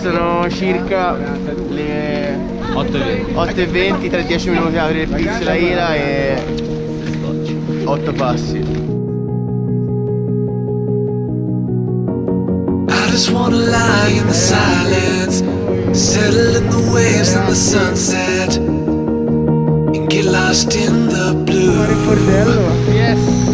Sono circa le 8.20, tra 10 minuti per aprire il pizzo la ira e 8 passi. I just wanna lie in the silence Settle in the waves and the sunset And get lost in the blue. Yes.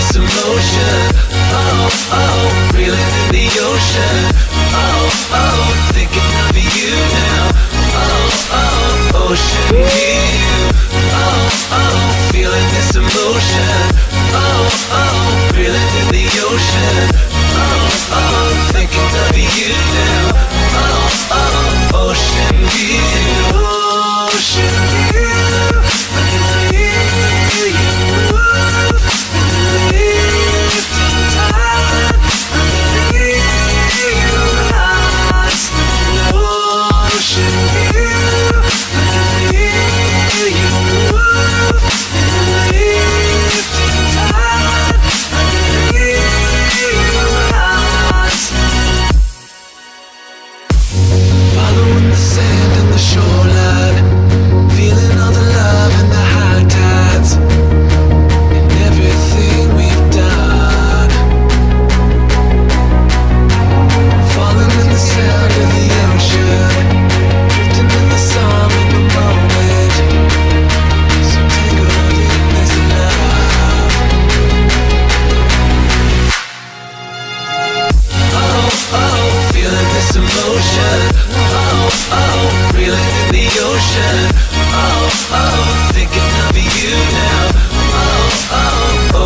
this emotion. Oh, oh, reeling in the ocean. Oh.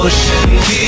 我身体。